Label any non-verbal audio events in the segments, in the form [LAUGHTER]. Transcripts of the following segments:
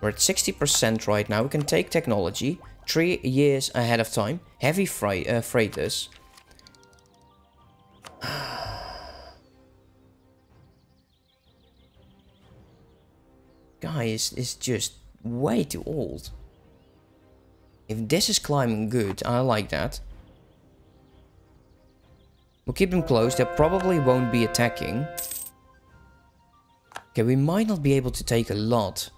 We're at 60% right now. We can take technology. Three years ahead of time. Heavy uh, freighters. [SIGHS] Guys, is just way too old. If this is climbing good, I like that. We'll keep them close. They probably won't be attacking. Okay, we might not be able to take a lot.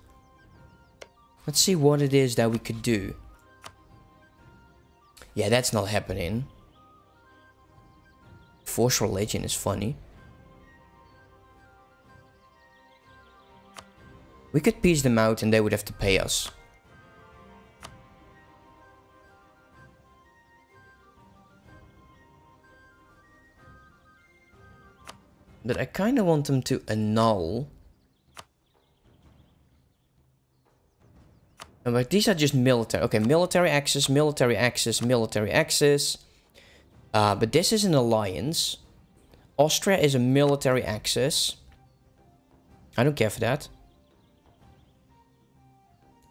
Let's see what it is that we could do. Yeah, that's not happening. Force religion is funny. We could peace them out and they would have to pay us. But I kind of want them to annul. But these are just military. Okay, military access, military access, military access. Uh, but this is an alliance. Austria is a military access. I don't care for that.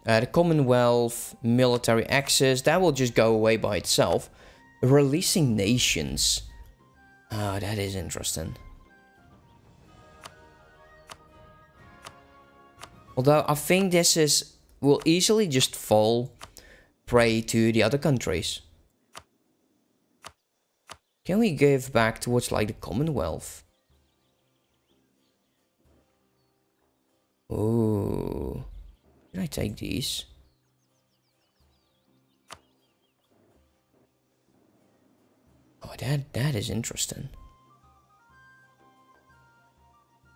Uh, the Commonwealth, military access, that will just go away by itself. Releasing nations. Oh, that is interesting. Although I think this is will easily just fall prey to the other countries. Can we give back towards like the Commonwealth? Oh, can I take these? Oh, that that is interesting.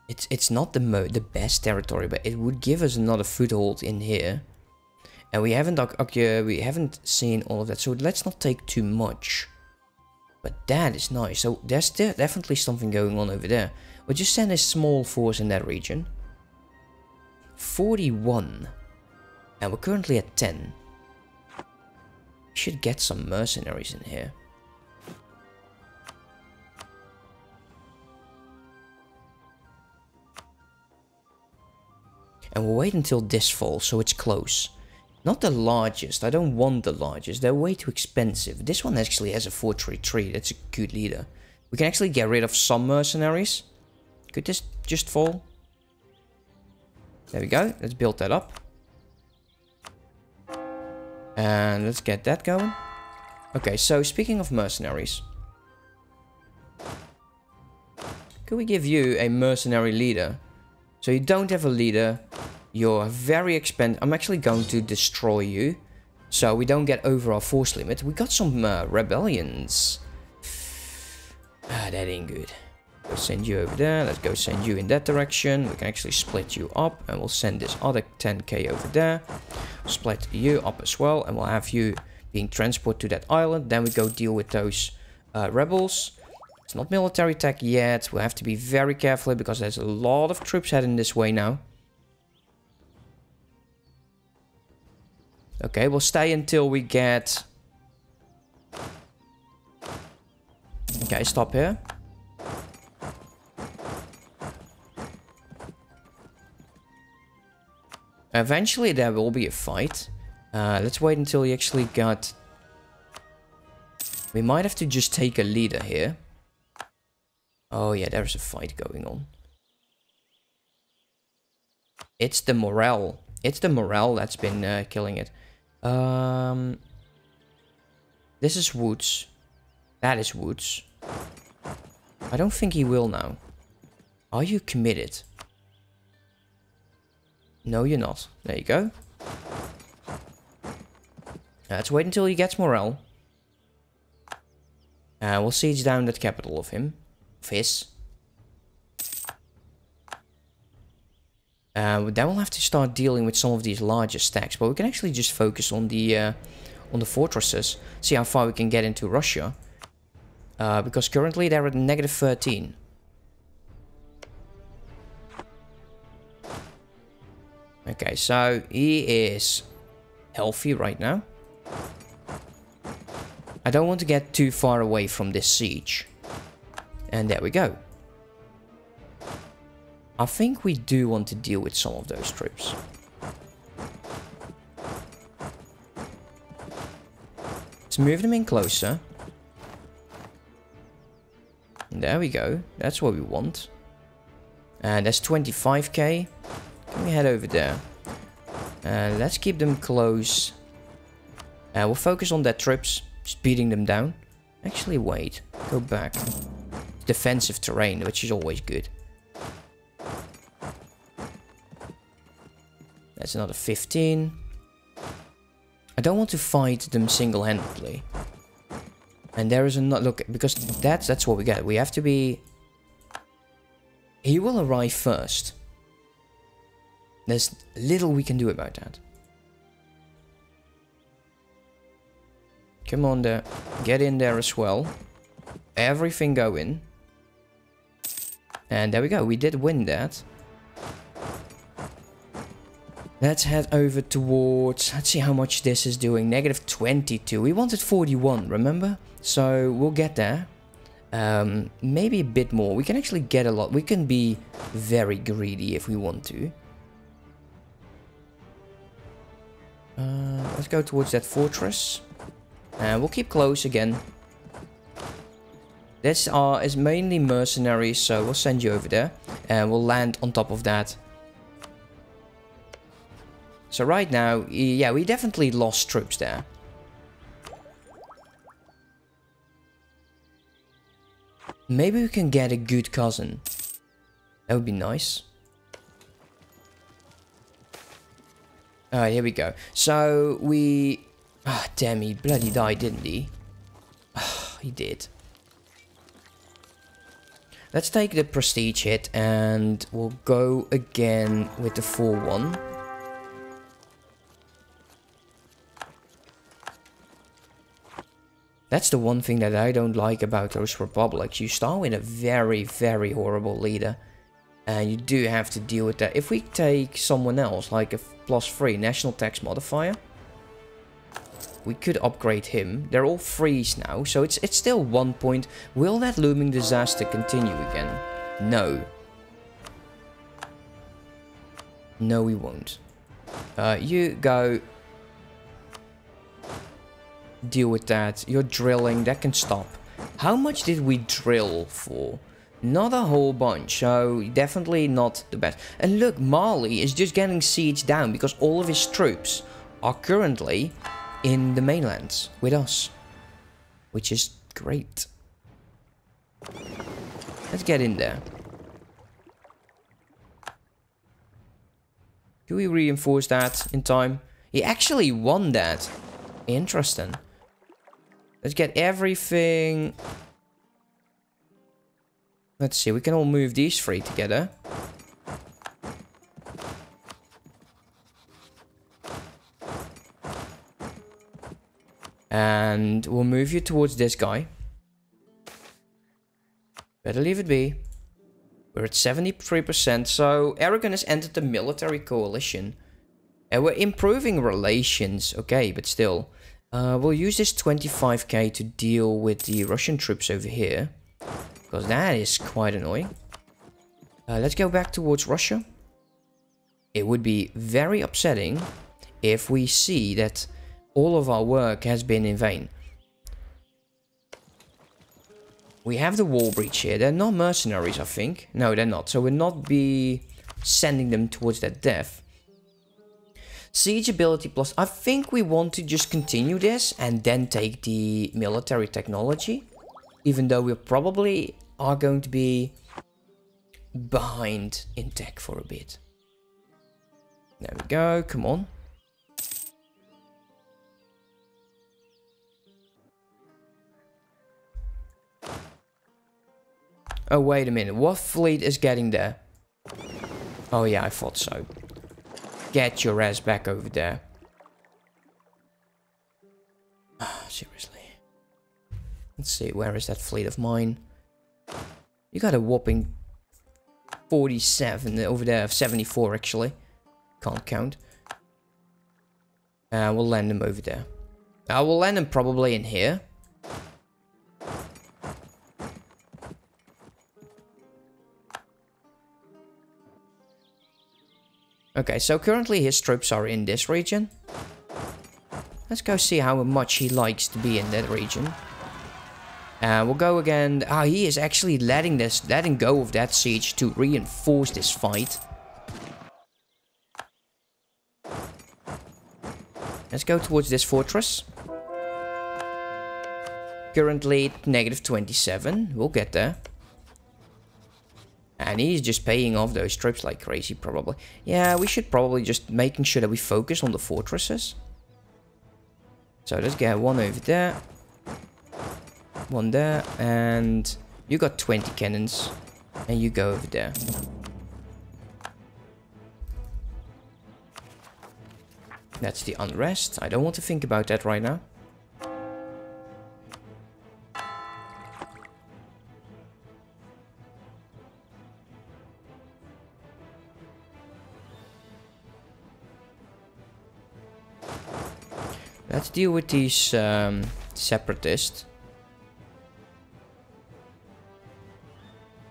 It's it's not the mo the best territory, but it would give us another foothold in here. And we haven't uh, we haven't seen all of that, so let's not take too much. But that is nice. So there's definitely something going on over there. We'll just send a small force in that region. 41. And we're currently at 10. We should get some mercenaries in here. And we'll wait until this falls, so it's close. Not the largest, I don't want the largest, they're way too expensive. This one actually has a 433, that's a good leader. We can actually get rid of some mercenaries. Could this just fall? There we go, let's build that up. And let's get that going. Okay, so speaking of mercenaries. Could we give you a mercenary leader? So you don't have a leader. You're very expensive. I'm actually going to destroy you. So we don't get over our force limit. We got some uh, rebellions. Ah, that ain't good. We'll send you over there. Let's go send you in that direction. We can actually split you up. And we'll send this other 10k over there. Split you up as well. And we'll have you being transported to that island. Then we go deal with those uh, rebels. It's not military tech yet. We'll have to be very careful because there's a lot of troops heading this way now. Okay, we'll stay until we get... Okay, stop here. Eventually there will be a fight. Uh, let's wait until he actually got... We might have to just take a leader here. Oh yeah, there's a fight going on. It's the morale. It's the morale that's been uh, killing it. Um, this is Woods. That is Woods. I don't think he will now. Are you committed? No, you're not. There you go. Let's wait until he gets morale. Uh, we'll siege down that capital of him. Fizz. Uh, then we'll have to start dealing with some of these larger stacks, but we can actually just focus on the uh, on the fortresses, see how far we can get into Russia. Uh, because currently they're at negative 13. Okay, so he is healthy right now. I don't want to get too far away from this siege. And there we go. I think we do want to deal with some of those troops. Let's move them in closer. There we go. That's what we want. And that's 25k. Can we head over there? Uh, let's keep them close. Uh, we'll focus on their trips, speeding them down. Actually, wait. Go back. Defensive terrain, which is always good. That's another 15. I don't want to fight them single-handedly. And there is another... Look, because that's, that's what we get. We have to be... He will arrive first. There's little we can do about that. Come on there. Get in there as well. Everything go in. And there we go. We did win that. Let's head over towards... Let's see how much this is doing. Negative 22. We wanted 41, remember? So we'll get there. Um, maybe a bit more. We can actually get a lot. We can be very greedy if we want to. Uh, let's go towards that fortress. And we'll keep close again. This uh, is mainly mercenaries, so we'll send you over there. And we'll land on top of that. So right now, yeah, we definitely lost troops there. Maybe we can get a good cousin. That would be nice. Alright, here we go. So, we... Ah, oh, damn, he bloody died, didn't he? Oh, [SIGHS] he did. Let's take the prestige hit and we'll go again with the 4-1. That's the one thing that I don't like about those republics. You start with a very, very horrible leader. And you do have to deal with that. If we take someone else, like a plus 3 national tax modifier. We could upgrade him. They're all freeze now, so it's it's still one point. Will that looming disaster continue again? No. No, we won't. Uh, you go deal with that. You're drilling, that can stop. How much did we drill for? Not a whole bunch, so definitely not the best. And look, Mali is just getting siege down because all of his troops are currently in the mainland with us. Which is great. Let's get in there. Do we reinforce that in time? He actually won that. Interesting. Let's get everything... Let's see, we can all move these three together. And we'll move you towards this guy. Better leave it be. We're at 73%, so Aragon has entered the military coalition. And we're improving relations, okay, but still. Uh, we'll use this 25k to deal with the Russian troops over here. Because that is quite annoying. Uh, let's go back towards Russia. It would be very upsetting if we see that all of our work has been in vain. We have the wall breach here. They're not mercenaries, I think. No, they're not. So we'll not be sending them towards that death. Siege ability plus. I think we want to just continue this and then take the military technology. Even though we probably are going to be behind in tech for a bit. There we go, come on. Oh, wait a minute. What fleet is getting there? Oh, yeah, I thought so. Get your ass back over there. Oh, seriously. Let's see, where is that fleet of mine? You got a whopping 47 over there, 74 actually. Can't count. Uh, we'll land them over there. I uh, will land them probably in here. Okay, so currently his troops are in this region. Let's go see how much he likes to be in that region. Uh, we'll go again. Ah, oh, he is actually letting this, letting go of that siege to reinforce this fight. Let's go towards this fortress. Currently negative 27. We'll get there. And he's just paying off those troops like crazy, probably. Yeah, we should probably just making sure that we focus on the fortresses. So let's get one over there. One there. And you got 20 cannons. And you go over there. That's the unrest. I don't want to think about that right now. Let's deal with these um, separatists.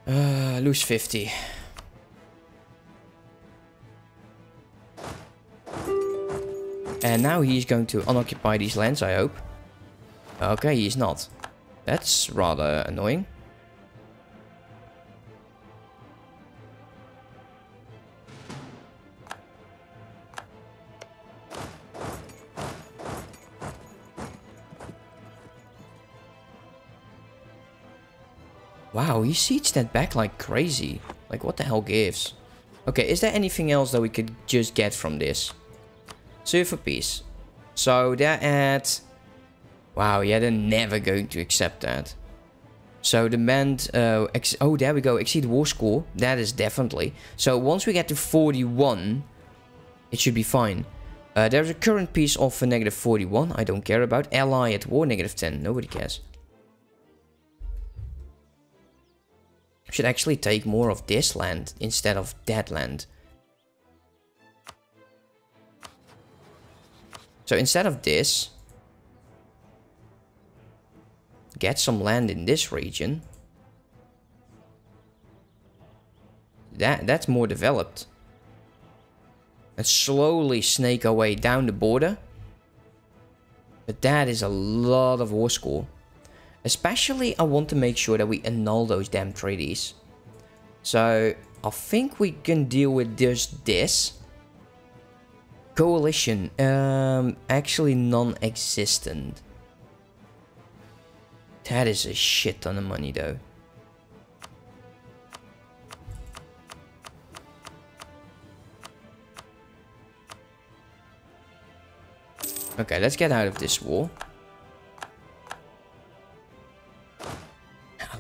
Uh, lose 50. And now he's going to unoccupy these lands, I hope. Okay, he's not. That's rather annoying. Wow, he sieged that back like crazy. Like, what the hell gives? Okay, is there anything else that we could just get from this? Serve for peace. So they're at... Wow, yeah, they're never going to accept that. So demand... Uh, oh, there we go. Exceed war score. That is definitely. So once we get to 41, it should be fine. Uh, there's a current piece of negative 41. I don't care about. Ally at war, negative 10. Nobody cares. Should actually take more of this land instead of that land. So instead of this, get some land in this region. That That's more developed. And slowly snake our way down the border. But that is a lot of war score. Especially, I want to make sure that we annul those damn treaties. So, I think we can deal with just this. Coalition. Um, actually non-existent. That is a shit ton of money though. Okay, let's get out of this war.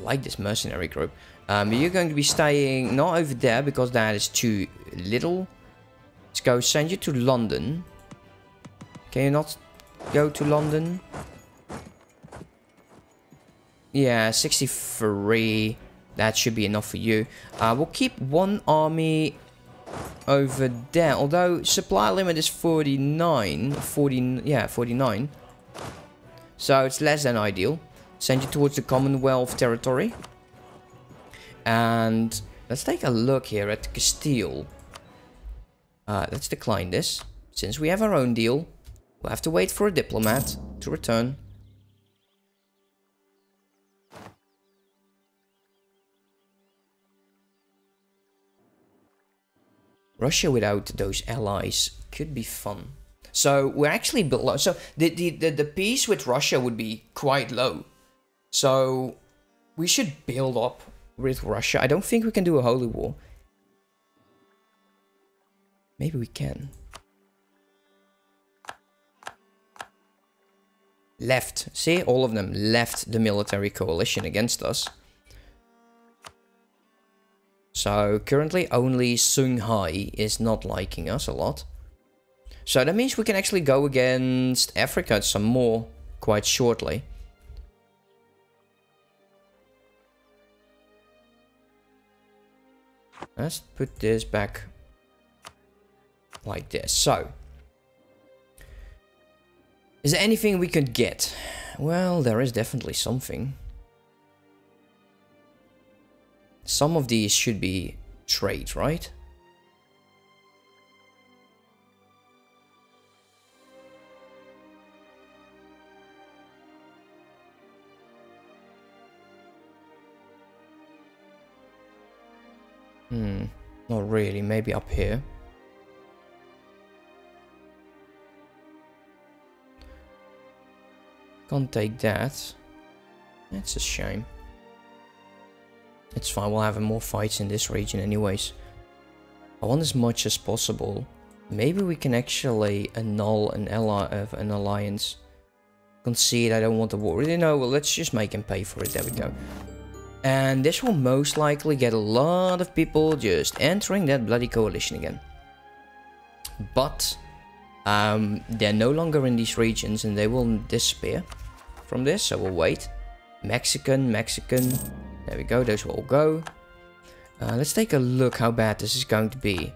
Like this mercenary group. Um, you're going to be staying not over there because that is too little. Let's go send you to London. Can you not go to London? Yeah, 63. That should be enough for you. Uh, we'll keep one army over there. Although supply limit is 49. 40, yeah, 49. So it's less than ideal. Send you towards the Commonwealth territory. And let's take a look here at Castile. Uh, let's decline this. Since we have our own deal, we'll have to wait for a diplomat to return. Russia without those allies could be fun. So we're actually below. So the, the, the, the peace with Russia would be quite low. So we should build up with Russia. I don't think we can do a holy war. Maybe we can. Left. See, all of them left the military coalition against us. So currently only Songhai is not liking us a lot. So that means we can actually go against Africa some more quite shortly. Let's put this back like this. So, is there anything we could get? Well, there is definitely something. Some of these should be trade, right? Hmm, not really. Maybe up here. Can't take that. That's a shame. It's fine, we'll have more fights in this region anyways. I want as much as possible. Maybe we can actually annul an ally of an alliance. Concede, I don't want the war. You know, well, let's just make him pay for it. There we go. And this will most likely get a lot of people just entering that bloody coalition again. But um, they're no longer in these regions and they will disappear from this, so we'll wait. Mexican, Mexican. There we go, those will all go. Uh, let's take a look how bad this is going to be.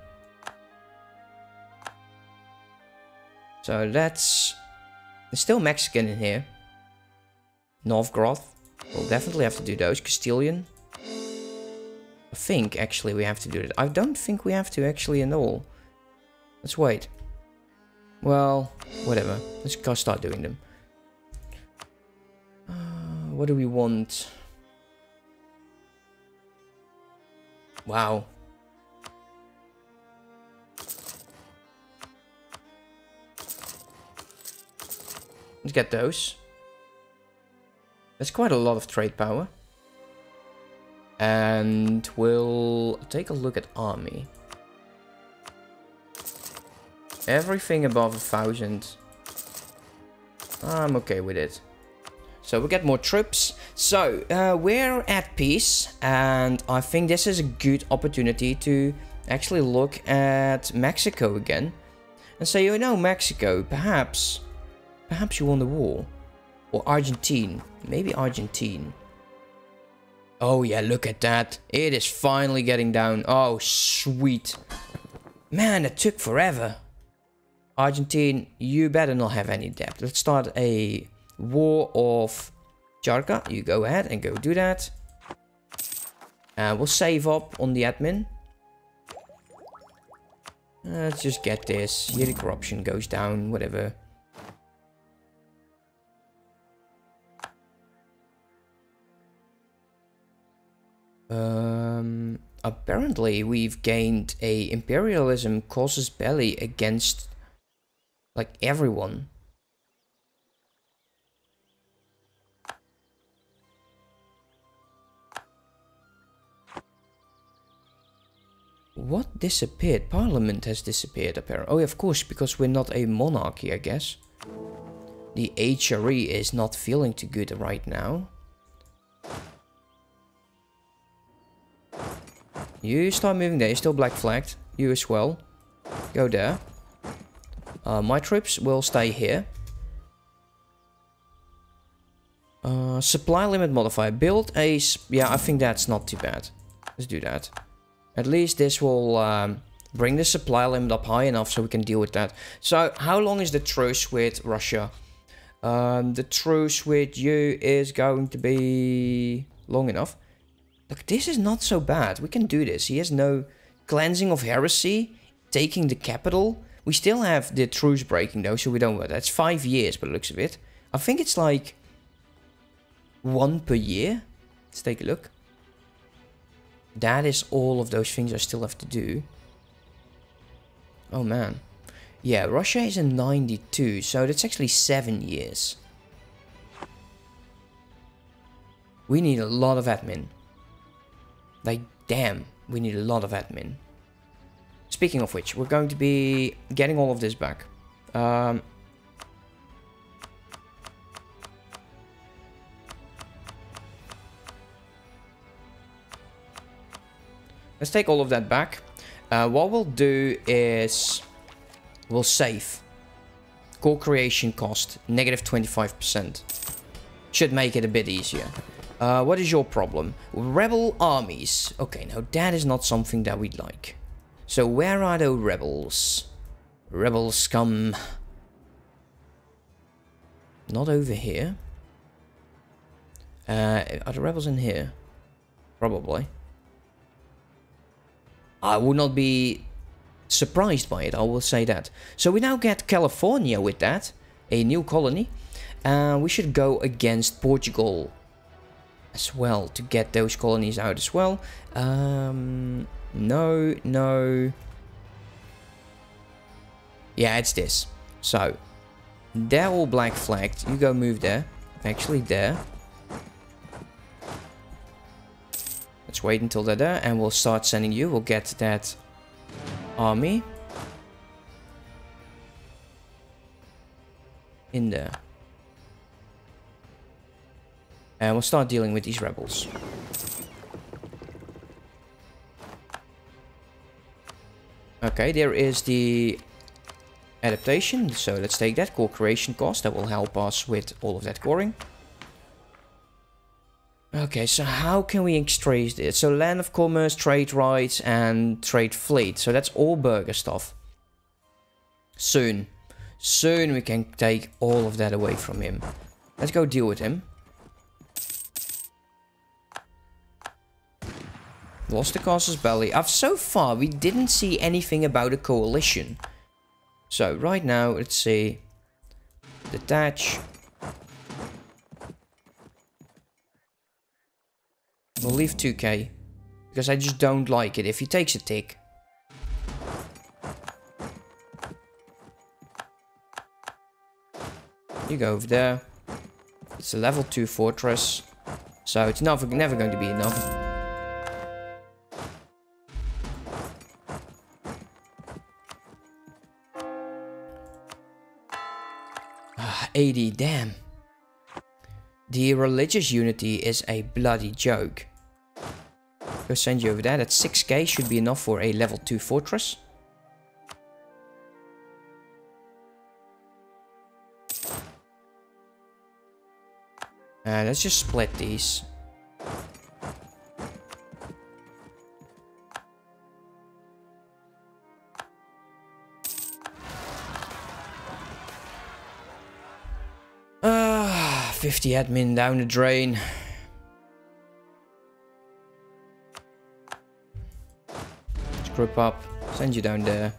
So that's... There's still Mexican in here. Novgorod. We'll definitely have to do those. Castilian. I think actually we have to do that. I don't think we have to actually annul. Let's wait. Well, whatever. Let's go start doing them. Uh, what do we want? Wow. Let's get those. That's quite a lot of trade power. And we'll take a look at army. Everything above a thousand. I'm okay with it. So we get more troops. So uh, we're at peace and I think this is a good opportunity to actually look at Mexico again. And say, you know, Mexico, perhaps, perhaps you won the war. Or Argentine, maybe Argentine. Oh yeah, look at that. It is finally getting down. Oh, sweet. Man, it took forever. Argentine, you better not have any debt. Let's start a War of Charca. You go ahead and go do that. Uh, we'll save up on the admin. Uh, let's just get this. The corruption goes down, whatever. Um, apparently we've gained a imperialism casus belli against like everyone. What disappeared? Parliament has disappeared apparently. Oh, of course, because we're not a monarchy, I guess. The HRE is not feeling too good right now. You start moving there. You're still black flagged. You as well. Go there. Uh, my troops will stay here. Uh, supply limit modifier. Build a... Yeah, I think that's not too bad. Let's do that. At least this will um, bring the supply limit up high enough so we can deal with that. So how long is the truce with Russia? Um, the truce with you is going to be long enough. Look, this is not so bad. We can do this. He has no cleansing of heresy, taking the capital. We still have the truce breaking though, so we don't worry. That's five years the looks of it. I think it's like one per year. Let's take a look. That is all of those things I still have to do. Oh man. Yeah, Russia is in 92, so that's actually 7 years. We need a lot of admin. Like, damn, we need a lot of admin. Speaking of which, we're going to be getting all of this back. Um, Let's take all of that back. Uh, what we'll do is we'll save. Core creation cost, negative 25%. Should make it a bit easier. Uh, what is your problem? Rebel armies. Okay, now that is not something that we'd like. So where are the rebels? Rebels come... Not over here. Uh, are the rebels in here? Probably. I would not be surprised by it, I will say that. So we now get California with that, a new colony. Uh, we should go against Portugal as well to get those colonies out as well. Um, No, no. Yeah, it's this. So, they're all black flagged. You go move there. Actually, there. Let's wait until they're there and we'll start sending you. We'll get that army in there. And we'll start dealing with these rebels. Okay, there is the adaptation. So let's take that core creation cost. That will help us with all of that coring. Okay, so how can we extract this? So land of commerce, trade rights, and trade fleet. So that's all burger stuff. Soon. Soon we can take all of that away from him. Let's go deal with him. Lost the casus belli. I've so far we didn't see anything about a coalition. So right now let's see. Detach. We'll leave 2k. Because I just don't like it if he takes a tick. You go over there. It's a level 2 fortress. So it's never, never going to be enough. 80, damn. The religious unity is a bloody joke. Go send you over there. That 6k should be enough for a level 2 fortress. Uh, let's just split these. 50 admin down the drain. Let's group up. Send you down there.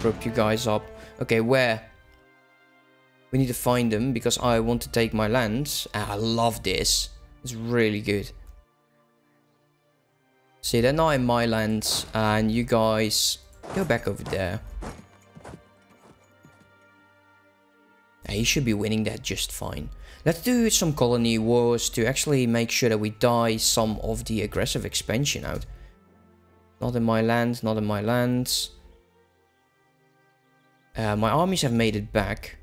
Group you guys up. Okay, where? We need to find them because I want to take my lands. Ah, I love this. It's really good. See, they're not in my lands. And you guys go back over there. Ah, he should be winning that just fine. Let's do some colony wars to actually make sure that we die some of the aggressive expansion out. Not in my land, not in my lands. Uh, my armies have made it back.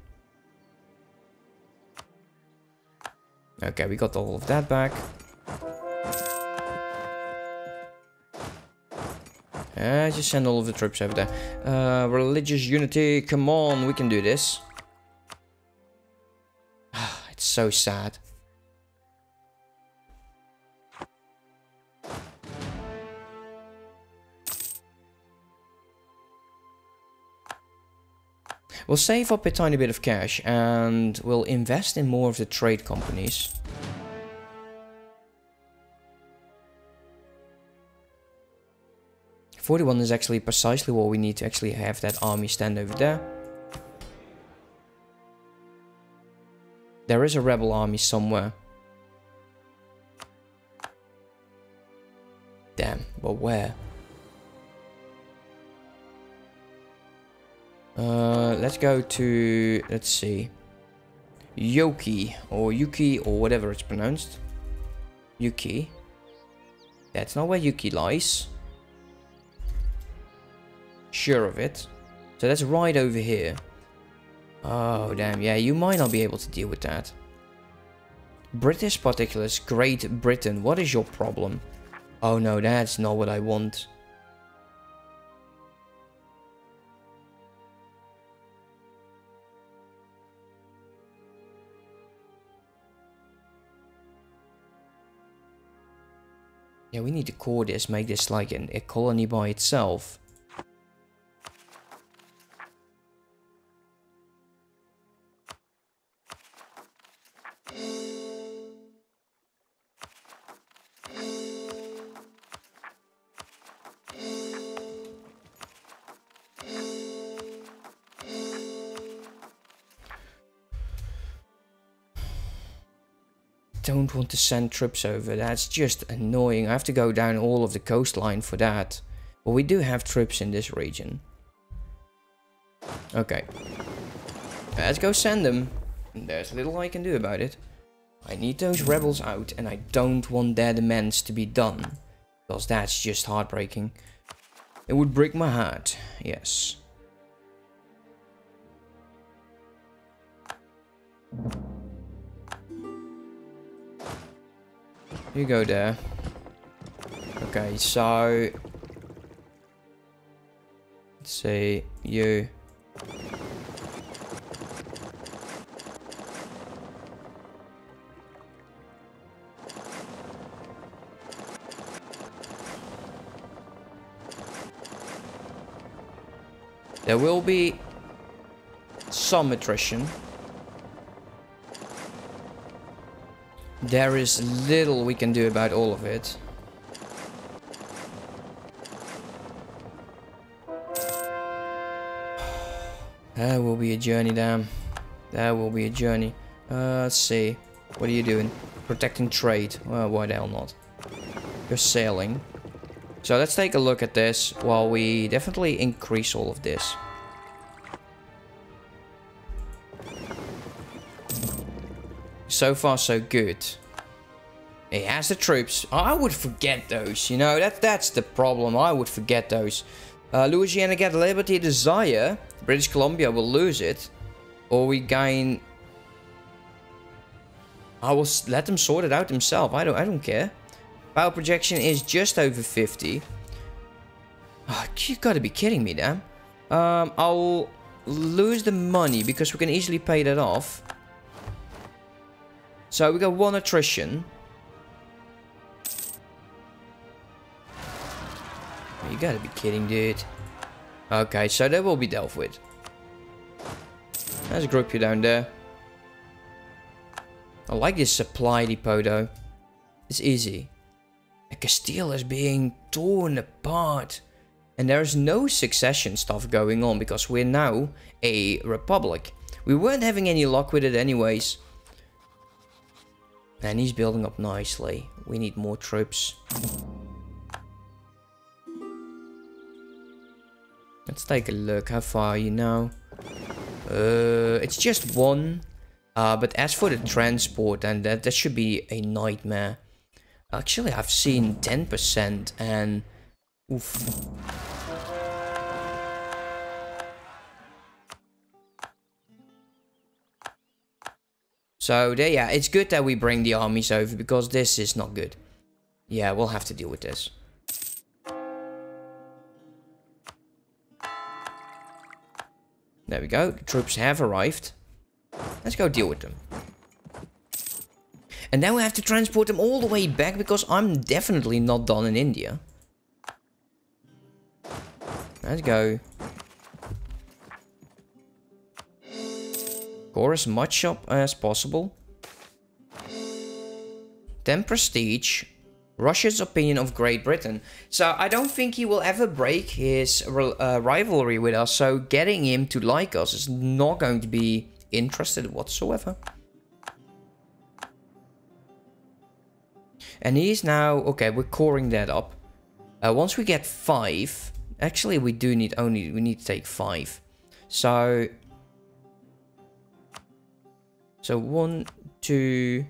Okay, we got all of that back. Uh, just send all of the troops over there. Uh, religious unity, come on, we can do this. So sad. We'll save up a tiny bit of cash and we'll invest in more of the trade companies. Forty-one is actually precisely what we need to actually have that army stand over there. There is a rebel army somewhere. Damn, but where? Uh, let's go to, let's see, Yoki, or Yuki, or whatever it's pronounced. Yuki. That's not where Yuki lies. Sure of it. So that's right over here. Oh, damn. Yeah, you might not be able to deal with that. British particulars, Great Britain. What is your problem? Oh no, that's not what I want. Yeah, we need to core this, make this like an, a colony by itself. Don't want to send troops over. That's just annoying. I have to go down all of the coastline for that. But we do have troops in this region. Okay. Let's go send them. There's little I can do about it. I need those rebels out and I don't want their demands to be done. Because that's just heartbreaking. It would break my heart. Yes. You go there. Okay, so... Let's see, you... There will be some attrition. There is little we can do about all of it. That will be a journey, damn. That will be a journey. Uh, let's see. What are you doing? Protecting trade. Well, why the hell not? You're sailing. So let's take a look at this while we definitely increase all of this. So far so good. He has the troops. I would forget those, you know, that that's the problem. I would forget those. Uh, Louisiana get Liberty Desire. British Columbia will lose it. Or we gain... I will let them sort it out themselves. I don't, I don't care. Power projection is just over 50. Oh, you gotta be kidding me, damn. Um, I'll lose the money because we can easily pay that off. So we got one attrition. You gotta be kidding, dude. Okay, so that will be dealt with. Let's group you down there. I like this supply depot though. It's easy. The Castile is being torn apart. And there's no succession stuff going on because we're now a republic. We weren't having any luck with it anyways. And he's building up nicely. We need more troops. Let's take a look. How far are you now? Uh, it's just one. Uh, but as for the transport, and that, that should be a nightmare. Actually, I've seen 10% and... Oof. So, there, yeah, it's good that we bring the armies over because this is not good. Yeah, we'll have to deal with this. There we go. The troops have arrived. Let's go deal with them. And now we have to transport them all the way back because I'm definitely not done in India. Let's go. Score as much up as possible. 10 prestige. Russia's opinion of Great Britain. So I don't think he will ever break his uh, rivalry with us. So getting him to like us is not going to be interested whatsoever. And he's now... Okay, we're coring that up. Uh, once we get five... Actually, we do need only... We need to take five. So... So one, two...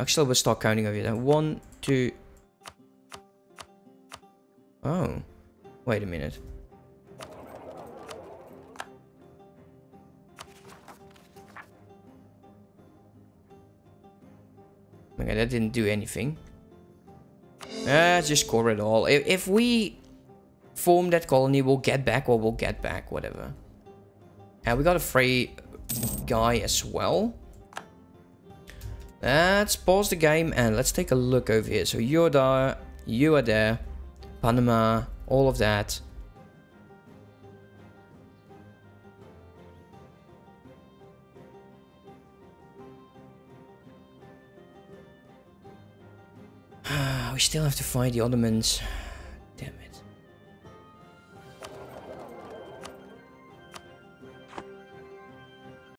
Actually, we'll start counting over here. One, two... Oh. Wait a minute. Okay, that didn't do anything. Uh, just core it all. If, if we form that colony, we'll get back or we'll get back, whatever. And we got a free guy as well. Let's pause the game and let's take a look over here. So you're there, you are there, Panama, all of that. [SIGHS] we still have to fight the Ottomans.